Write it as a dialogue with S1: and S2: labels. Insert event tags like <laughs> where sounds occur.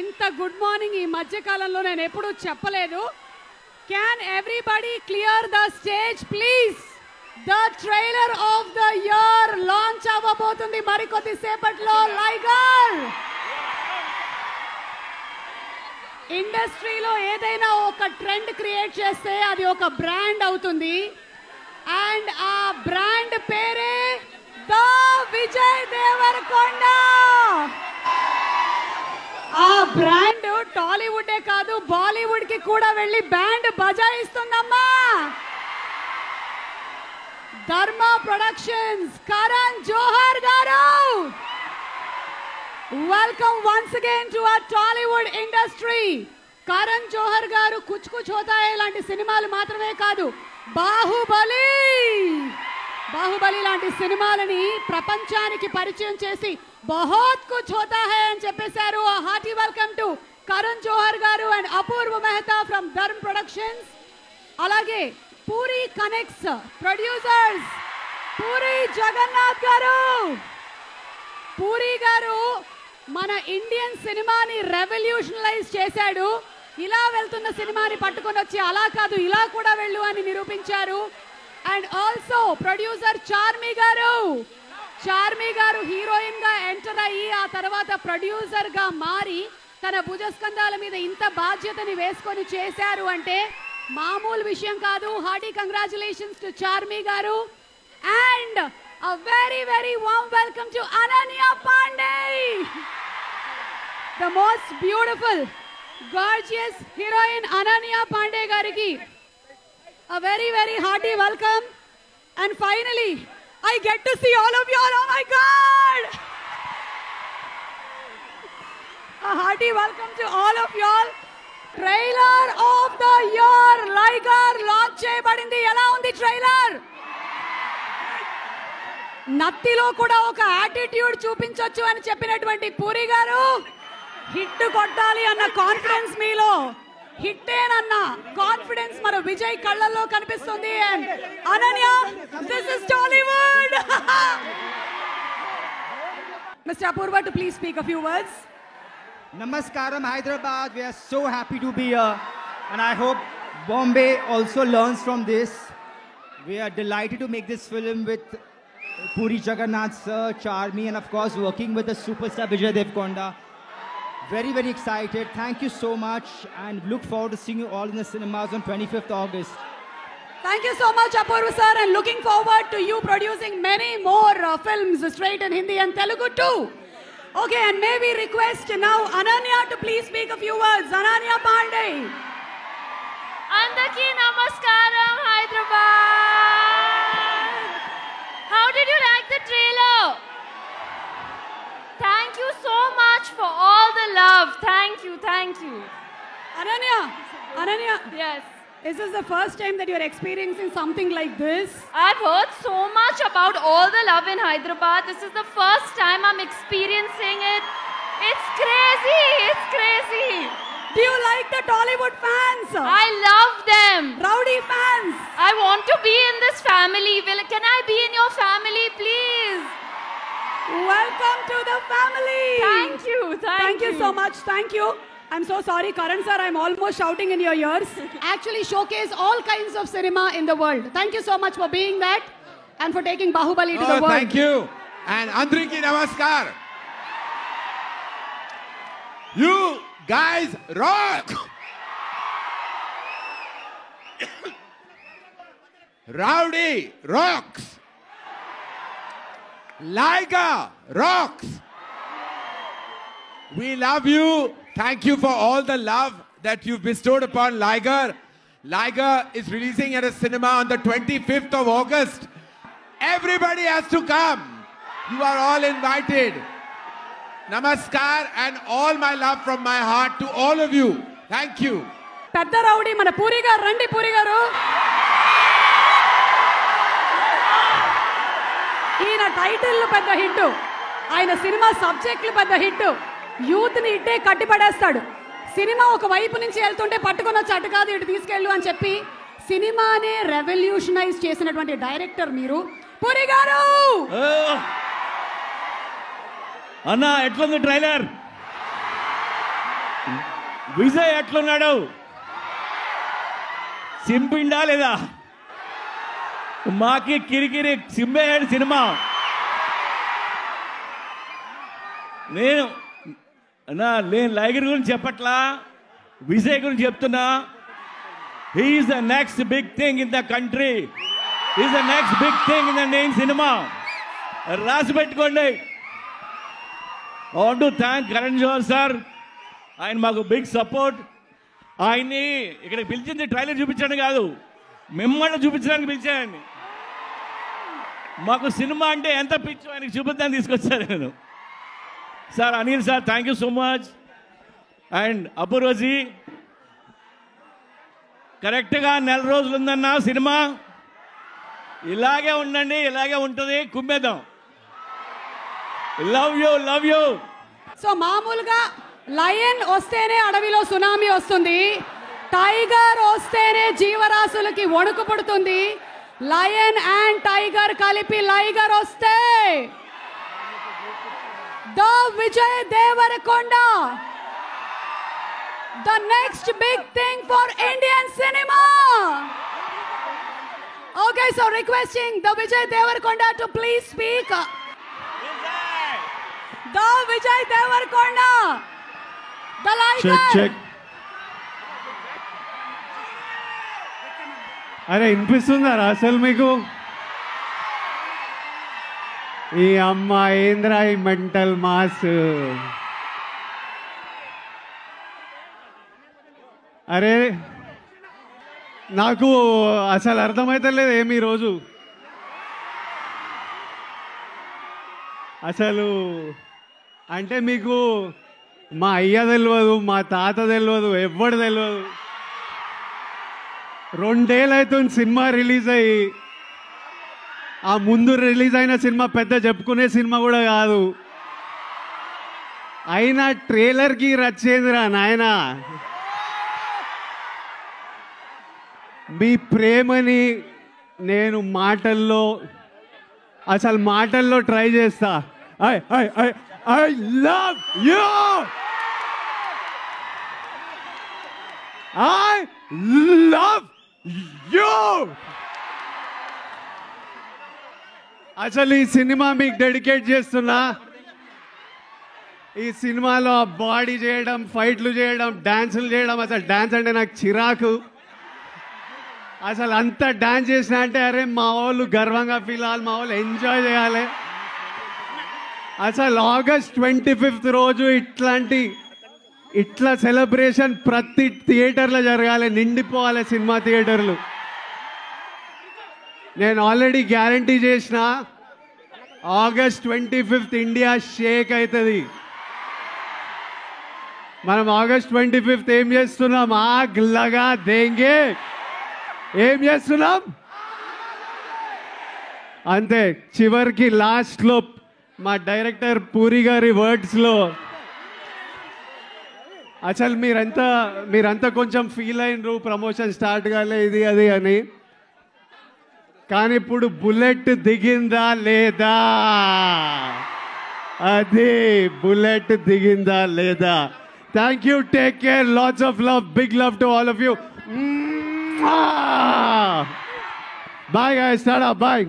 S1: ఇంత good morning ఈ మధ్య కాలంలో నేను ఎప్పుడూ చెప్పలేదు. Can everybody clear the stage please the trailer of the year launch అవ్వబోతుంది మరికొద్ది సేపట్లో లైగర్ ఇండస్ట్రీలో ఏదైనా ఒక ట్రెండ్ క్రియేట్ చేస్తే అది ఒక బ్రాండ్ అవుతుంది. అండ్ ఆ బ్రాండ్ పేరే ద విజయ్ దేవరకొండ! బ్రాండ్ టాలీవుడే కాదు బాలీవుడ్కి కూడా వెళ్ళి బ్యాండ్ బజాయిస్తుందమ్మా. ధర్మ productions Karan Johar garu. Welcome once again to our Tollywood industry Karan Johar garu Kuch Kuch హోతాయే లాంటి సినిమాలు మాత్రమే కాదు బాహుబలి. బాహుబలి లాంటి సినిమాలని ప్రపంచానికి పరిచయం చేసి బహుత్ కుచ్ హోతా హై అని చెప్పేశారు hearty welcome to Karan Johar garu and Apoorva Mehta from Dharma productions అలాగే పూరి కనెక్ట్స్ ప్రొడ్యూసర్స్ పూరి జగన్నాథ్ గారు పూరి గారు మన ఇండియన్ సినిమాని రెవల్యూషనలైజ్ చేశాడు. ఇలా వెళ్తున్న సినిమాని పట్టుకొని వచ్చి అలా కాదు ఇలా కూడా వెళ్ళు అని నిరూపించారు. అండ్ ఆల్సో ప్రొడ్యూసర్ చార్మి గారు చార్మి గారు హీరోయిన్గా ఎంటర్ అయ్యి ఆ తర్వాత ప్రొడ్యూసర్గా మారి తన భుజస్కంధాల మీద ఇంత బాధ్యతని వేసుకొని చేశారు అంటే మామూలు విషయం కాదు. Hearty congratulations to Charmi garu. And a very very warm welcome to Ananya Pandey the most beautiful gorgeous heroine Ananya Pandey గారికి a very very hearty welcome and finally I get to see all of you all. Oh my god! A hearty welcome to all of you all. Trailer of the year Liger launch చేయబడింది. ఎలా ఉంది trailer నత్తిలో కూడా ఒక attitude చూపించవచ్చు అని చెప్పినటువంటి పూరి గారు hit కొట్టాలి అన్న కాన్ఫిడెన్స్ మీలో. హిట్టేనన్న కాన్ఫిడెన్స్ మన విజయ్ కళ్ళల్లో కనిపిస్తుంది and Ananya this is Tollywood <laughs> mister Apoorva to please speak a few words
S2: Namaskaram Hyderabad. We are so happy to be here. And I hope Bombay also learns from this. We are delighted to make this film with Puri Jagannath sir, Charmi, and of course working with the superstar Vijay Devkonda. Very, very excited. Thank you so much and look forward to seeing you all in the cinemas on 25th August.
S1: Thank you so much, Apoorva sir, and looking forward to you producing many more uh, films straight in Hindi and Telugu too. Okay, and may we request now Ananya to please speak a few words. Ananya Pandey.
S3: Andaki Namaskaram, Hyderabad. How did you like the trailer? Thank you so much for all the love. Thank you, thank you.
S1: Ananya, Ananya.
S3: Yes.
S1: Is this the first time that you're experiencing something like this?
S3: I've heard so much about all the love in Hyderabad. This is the first time I'm experiencing it. It's crazy. It's crazy.
S1: Do you like the Tollywood fans?
S3: I love them.
S1: Rowdy fans.
S3: I want to be in this family. Will, can I be in your family, please?
S1: Welcome family.
S3: Thank you. Thank,
S1: Thank you so much. Thank you. I'm so sorry, Karan sir. I'm almost shouting in your ears. <laughs> Actually, showcase all kinds of cinema in the world. Thank you so much for being that and for taking Bahubali to
S4: Oh,
S1: the world.
S4: thank you. And Andriki Namaskar. You guys rock. <coughs> Rowdy rocks. Liga rocks. We love you. Thank you for all the love that you've bestowed upon Liger. Liger is releasing at a cinema on the 25th of August. Everybody has to come. You are all invited. Namaskar and all my love from my heart to all of you. Thank you.
S1: పెద్ద rowdy మన పూరి గారు రండి పూరి గారు ఈయన title పెద్ద hit ఆయన cinema సబ్జెక్టులు పెద్ద హిట్ యూత్ని ఇట్టే కట్టిపడేస్తాడు. సినిమా ఒక వైపు నుంచి వెళ్తుంటే పట్టుకొని వచ్చి అటు కాదు ఇటు తీసుకెళ్ళు అని చెప్పి సినిమానే రెవల్యూషనైజ్ చేసినటువంటి డైరెక్టర్ మీరు. పూరి గారు!
S5: అన్న ఎట్లుంది ట్రైలర్? విజయ్ ఎట్లున్నాడు? సింపిండా లేదా? మాకి కిరికిరి సింబేయాడు సినిమా. నేను నా నేను లైగర్ గురించి చెప్పట్లా? విజయ్ గురించి చెప్తున్నా. He's the next big thing in the country is the next big thing in the నేను సినిమా రాసి పెట్టుకోండి. Want to thank Karan Johar sir. ఆయన మాకు బిగ్ సపోర్ట్ ఆయన్ని ఇక్కడ పిలిచింది ట్రైలర్ చూపించడం కాదు. మిమ్మల్ని చూపించడానికి పిలిచానండి మాకు సినిమా అంటే ఎంత పిచ్చు ఆయనకి చూపిద్దాన్ని తీసుకొచ్చాను నేను. Sir Anil sir thank you so much and అపూర్వజీ కరెక్ట్గా నెల రోజులు ఉందన్న సినిమా? ఇలాగే ఉండండి ఇలాగే ఉంటుంది కుమ్మేద్దాం. Love you love you
S1: so మామూలుగా లయన్ వస్తేనే అడవిలో సునామీ వస్తుంది. టైగర్ వస్తేనే జీవరాశులకి వణుకు పుడుతుంది. లయన్ అండ్ టైగర్ కలిపి లైగర్ వస్తే the Vijay Devarakonda the next big thing for Indian cinema okay so requesting the Vijay Devarakonda to please speak the Vijay Devarakonda the Liger
S6: అరే వినిపిస్తుందారా అసలు మీకు ఈ అమ్మ ఏంద్రా ఈ మెంటల్ మాస్? అరే నాకు అసలు అర్థమైతలేదు ఏమి ఈరోజు? అసలు అంటే మీకు మా అయ్య తెలియదు మా తాత తెలియదు ఎవ్వడు తెలియదు రెండేళ్ళు అవుతుంది సినిమా రిలీజ్ అయ్యి. ఆ ముందు రిలీజ్ అయిన సినిమా పెద్ద చెప్పుకునే సినిమా కూడా కాదు. అయినా ట్రైలర్కి రచ్చేందిరా నాయన. మీ ప్రేమని నేను మాటల్లో అసలు మాటల్లో ట్రై చేస్తా. I I I I love you! I love you! అసలు ఈ సినిమా మీకు డెడికేట్ చేస్తున్నా? ఈ సినిమాలో బాడీ చేయడం ఫైట్లు చేయడం డాన్సులు చేయడం అసలు డాన్స్ అంటే నాకు చిరాకు. అసలు అంత డాన్స్ చేసిన అంటే అరే మా వాళ్ళు గర్వంగా ఫీల్ అవ్వాలి మా వాళ్ళు ఎంజాయ్ చేయాలి. అసలు ఆగస్ట్ ట్వంటీ ఫిఫ్త్ రోజు ఇట్లాంటి ఇట్లా సెలబ్రేషన్ ప్రతి థియేటర్లో జరగాలి నిండిపోవాలి సినిమా థియేటర్లు. నేను ఆల్రెడీ గ్యారంటీ చేసిన August twenty fifth India shake అవుతుంది మనం ఆగస్ట్ ట్వంటీ ఫిఫ్త్ ఏం చేస్తున్నాం? ఆగ్లగా దేంగే? ఏం చేస్తున్నాం? అంతే చివరికి లాస్ట్లో మా డైరెక్టర్ పూరి గారి వర్డ్స్లో అసలు మీరంతా మీరంతా కొంచెం ఫీల్ అయినరు ప్రమోషన్ స్టార్ట్ కాలే ఇది అది అని. కానీ ఇప్పుడు బుల్లెట్ దిగిందా లేదా? అది బుల్లెట్ దిగిందా లేదా? Thank you take care lots of love big love to all of you bye guys bye